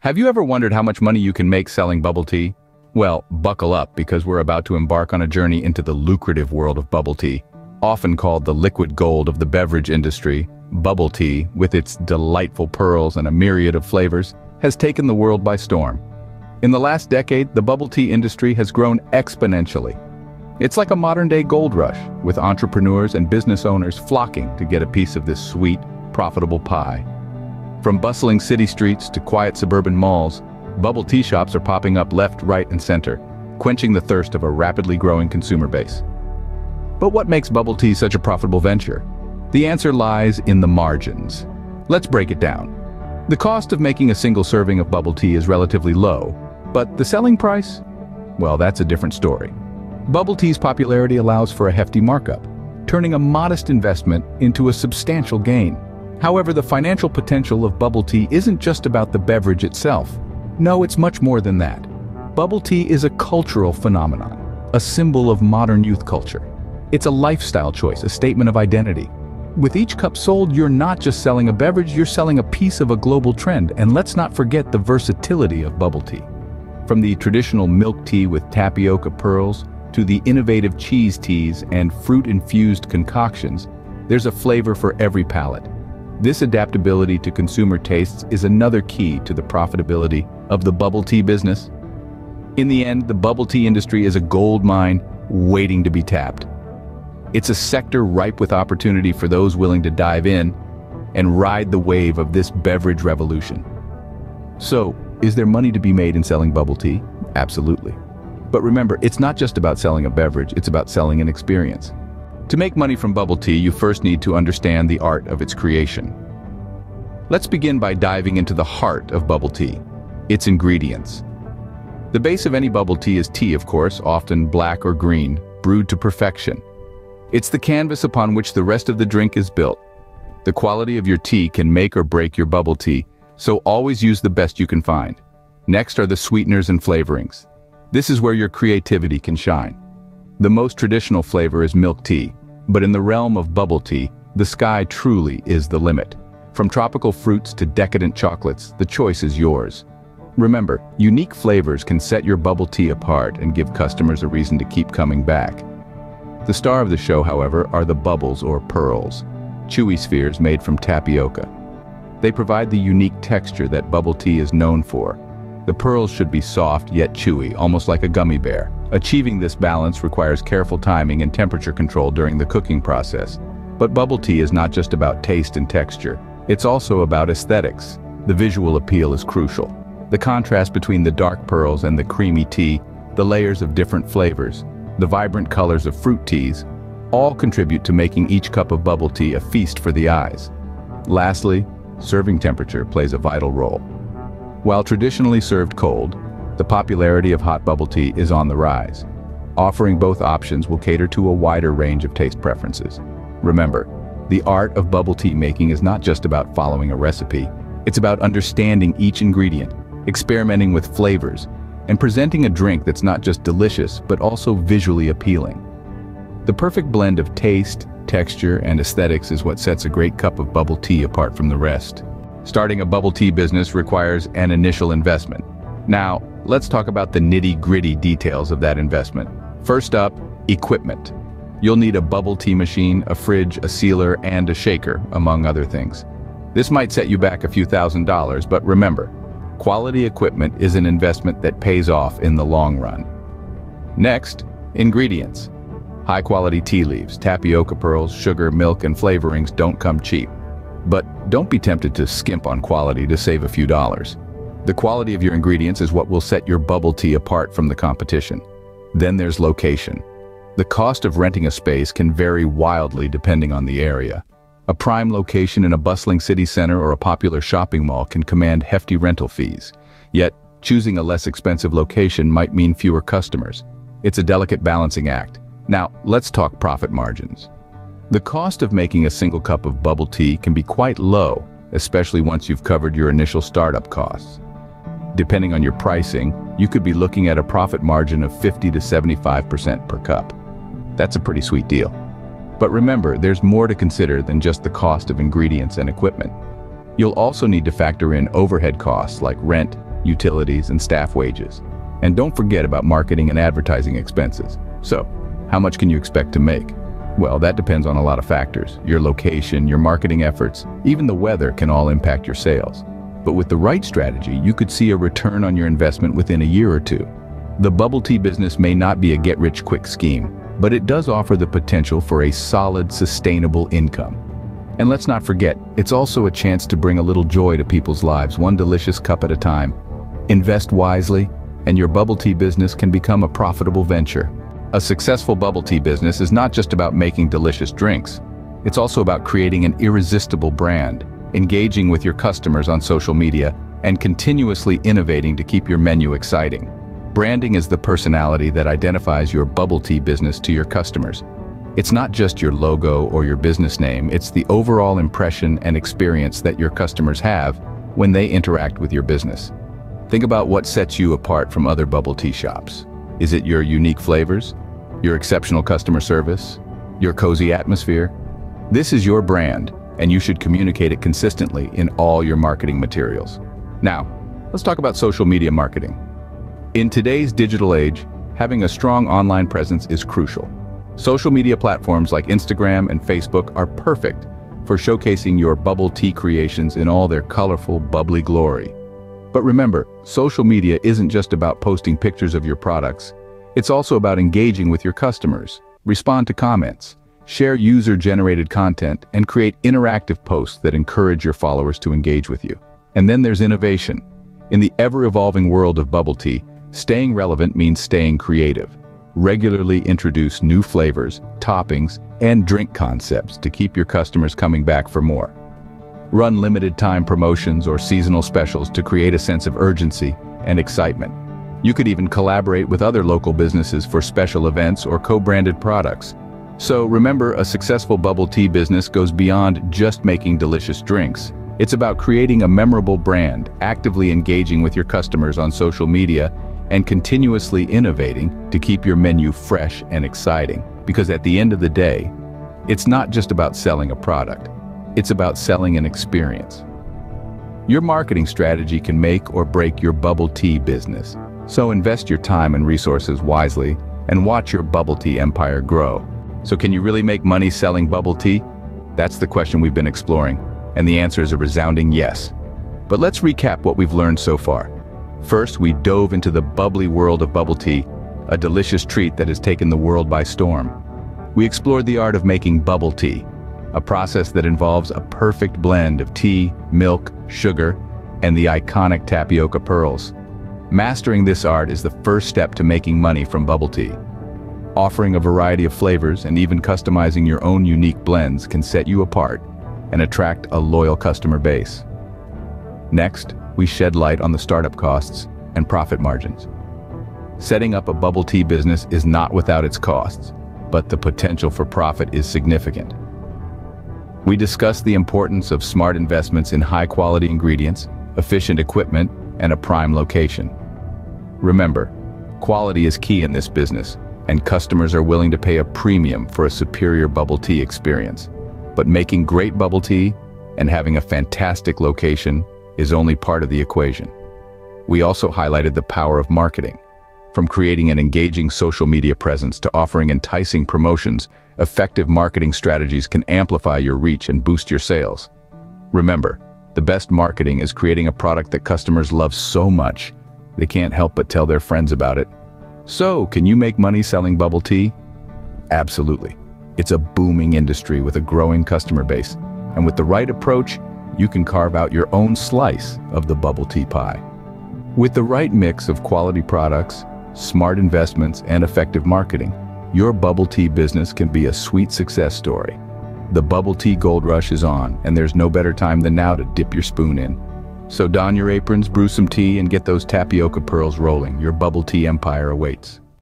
Have you ever wondered how much money you can make selling bubble tea? Well, buckle up because we're about to embark on a journey into the lucrative world of bubble tea. Often called the liquid gold of the beverage industry, bubble tea, with its delightful pearls and a myriad of flavors, has taken the world by storm. In the last decade, the bubble tea industry has grown exponentially. It's like a modern-day gold rush, with entrepreneurs and business owners flocking to get a piece of this sweet, profitable pie. From bustling city streets to quiet suburban malls, bubble tea shops are popping up left, right, and center, quenching the thirst of a rapidly growing consumer base. But what makes bubble tea such a profitable venture? The answer lies in the margins. Let's break it down. The cost of making a single serving of bubble tea is relatively low, but the selling price? Well, that's a different story. Bubble tea's popularity allows for a hefty markup, turning a modest investment into a substantial gain. However, the financial potential of bubble tea isn't just about the beverage itself. No, it's much more than that. Bubble tea is a cultural phenomenon, a symbol of modern youth culture. It's a lifestyle choice, a statement of identity. With each cup sold, you're not just selling a beverage, you're selling a piece of a global trend, and let's not forget the versatility of bubble tea. From the traditional milk tea with tapioca pearls, to the innovative cheese teas and fruit-infused concoctions, there's a flavor for every palate. This adaptability to consumer tastes is another key to the profitability of the bubble tea business. In the end, the bubble tea industry is a gold mine waiting to be tapped. It's a sector ripe with opportunity for those willing to dive in and ride the wave of this beverage revolution. So, is there money to be made in selling bubble tea? Absolutely. But remember, it's not just about selling a beverage, it's about selling an experience. To make money from bubble tea, you first need to understand the art of its creation. Let's begin by diving into the heart of bubble tea, its ingredients. The base of any bubble tea is tea, of course, often black or green, brewed to perfection. It's the canvas upon which the rest of the drink is built. The quality of your tea can make or break your bubble tea, so always use the best you can find. Next are the sweeteners and flavorings. This is where your creativity can shine. The most traditional flavor is milk tea, but in the realm of bubble tea, the sky truly is the limit. From tropical fruits to decadent chocolates, the choice is yours. Remember, unique flavors can set your bubble tea apart and give customers a reason to keep coming back. The star of the show, however, are the bubbles or pearls, chewy spheres made from tapioca. They provide the unique texture that bubble tea is known for. The pearls should be soft yet chewy, almost like a gummy bear. Achieving this balance requires careful timing and temperature control during the cooking process. But bubble tea is not just about taste and texture. It's also about aesthetics. The visual appeal is crucial. The contrast between the dark pearls and the creamy tea, the layers of different flavors, the vibrant colors of fruit teas, all contribute to making each cup of bubble tea a feast for the eyes. Lastly, serving temperature plays a vital role. While traditionally served cold, the popularity of hot bubble tea is on the rise. Offering both options will cater to a wider range of taste preferences. Remember, the art of bubble tea making is not just about following a recipe, it's about understanding each ingredient, experimenting with flavors, and presenting a drink that's not just delicious, but also visually appealing. The perfect blend of taste, texture, and aesthetics is what sets a great cup of bubble tea apart from the rest. Starting a bubble tea business requires an initial investment. Now, let's talk about the nitty-gritty details of that investment. First up, equipment. You'll need a bubble tea machine, a fridge, a sealer, and a shaker, among other things. This might set you back a few thousand dollars, but remember, quality equipment is an investment that pays off in the long run. Next, ingredients. High-quality tea leaves, tapioca pearls, sugar, milk, and flavorings don't come cheap. But don't be tempted to skimp on quality to save a few dollars. The quality of your ingredients is what will set your bubble tea apart from the competition. Then there's location. The cost of renting a space can vary wildly depending on the area. A prime location in a bustling city center or a popular shopping mall can command hefty rental fees. Yet, choosing a less expensive location might mean fewer customers. It's a delicate balancing act. Now, let's talk profit margins. The cost of making a single cup of bubble tea can be quite low, especially once you've covered your initial startup costs. Depending on your pricing, you could be looking at a profit margin of 50 to 75% per cup. That's a pretty sweet deal. But remember, there's more to consider than just the cost of ingredients and equipment. You'll also need to factor in overhead costs like rent, utilities, and staff wages. And don't forget about marketing and advertising expenses. So, how much can you expect to make? Well, that depends on a lot of factors. Your location, your marketing efforts, even the weather can all impact your sales. But with the right strategy, you could see a return on your investment within a year or two. The bubble tea business may not be a get-rich-quick scheme, but it does offer the potential for a solid, sustainable income. And let's not forget, it's also a chance to bring a little joy to people's lives, one delicious cup at a time. Invest wisely, and your bubble tea business can become a profitable venture. A successful bubble tea business is not just about making delicious drinks. It's also about creating an irresistible brand, engaging with your customers on social media, and continuously innovating to keep your menu exciting. Branding is the personality that identifies your bubble tea business to your customers. It's not just your logo or your business name, it's the overall impression and experience that your customers have when they interact with your business. Think about what sets you apart from other bubble tea shops. Is it your unique flavors? Your exceptional customer service? Your cozy atmosphere? This is your brand, and you should communicate it consistently in all your marketing materials. Now, let's talk about social media marketing. In today's digital age, having a strong online presence is crucial. Social media platforms like Instagram and Facebook are perfect for showcasing your bubble tea creations in all their colorful, bubbly glory. But remember, social media isn't just about posting pictures of your products. It's also about engaging with your customers, respond to comments, share user-generated content, and create interactive posts that encourage your followers to engage with you. And then there's innovation. In the ever-evolving world of bubble tea, staying relevant means staying creative. Regularly introduce new flavors, toppings, and drink concepts to keep your customers coming back for more. Run limited-time promotions or seasonal specials to create a sense of urgency and excitement. You could even collaborate with other local businesses for special events or co-branded products. So remember, a successful bubble tea business goes beyond just making delicious drinks. It's about creating a memorable brand, actively engaging with your customers on social media, and continuously innovating to keep your menu fresh and exciting. Because at the end of the day, it's not just about selling a product. It's about selling an experience. Your marketing strategy can make or break your bubble tea business. So invest your time and resources wisely and watch your bubble tea empire grow. So can you really make money selling bubble tea? That's the question we've been exploring, and the answer is a resounding yes. But let's recap what we've learned so far. First, we dove into the bubbly world of bubble tea, a delicious treat that has taken the world by storm. We explored the art of making bubble tea, a process that involves a perfect blend of tea, milk, sugar, and the iconic tapioca pearls. Mastering this art is the first step to making money from bubble tea. Offering a variety of flavors and even customizing your own unique blends can set you apart and attract a loyal customer base. Next, we shed light on the startup costs and profit margins. Setting up a bubble tea business is not without its costs, but the potential for profit is significant. We discuss the importance of smart investments in high-quality ingredients, efficient equipment, and a prime location. Remember, quality is key in this business, and customers are willing to pay a premium for a superior bubble tea experience. But making great bubble tea and having a fantastic location is only part of the equation. We also highlighted the power of marketing. From creating an engaging social media presence to offering enticing promotions, effective marketing strategies can amplify your reach and boost your sales. Remember, the best marketing is creating a product that customers love so much, they can't help but tell their friends about it. So, can you make money selling bubble tea? Absolutely. It's a booming industry with a growing customer base, and with the right approach, you can carve out your own slice of the bubble tea pie. With the right mix of quality products, smart investments, and effective marketing, your bubble tea business can be a sweet success story. The bubble tea gold rush is on, and there's no better time than now to dip your spoon in. So don your aprons, brew some tea, and get those tapioca pearls rolling. Your bubble tea empire awaits.